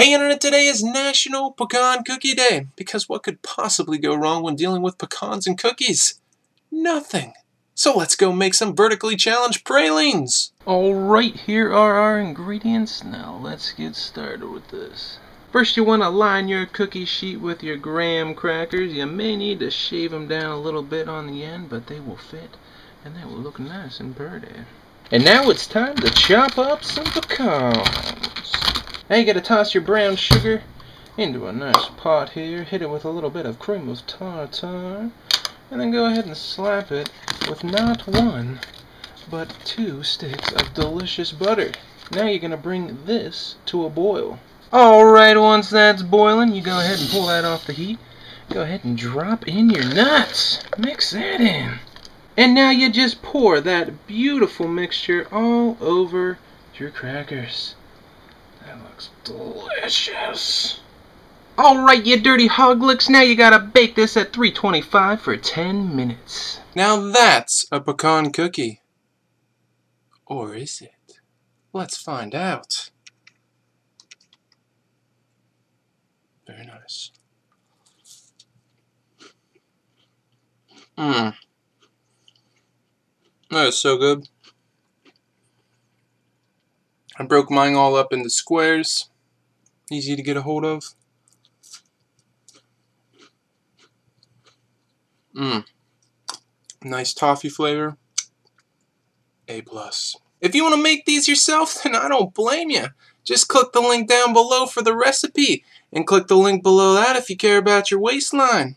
Hey Internet, today is National Pecan Cookie Day, because what could possibly go wrong when dealing with pecans and cookies? Nothing. So let's go make some vertically challenged pralines. Alright, here are our ingredients. Now let's get started with this. First you want to line your cookie sheet with your graham crackers. You may need to shave them down a little bit on the end, but they will fit and they will look nice and pretty. And now it's time to chop up some pecans. Now you gotta toss your brown sugar into a nice pot here, hit it with a little bit of cream of tartar, and then go ahead and slap it with not one, but two sticks of delicious butter. Now you're gonna bring this to a boil. Alright, once that's boiling, you go ahead and pull that off the heat. Go ahead and drop in your nuts. Mix that in. And now you just pour that beautiful mixture all over your crackers. That looks delicious. Alright, you dirty hoglets, now you gotta bake this at 325 for 10 minutes. Now that's a pecan cookie. Or is it? Let's find out. Very nice. Mmm. That is so good. I broke mine all up into squares. Easy to get a hold of. Mmm. Nice toffee flavor. A plus. If you want to make these yourself, then I don't blame you. Just click the link down below for the recipe. And click the link below that if you care about your waistline.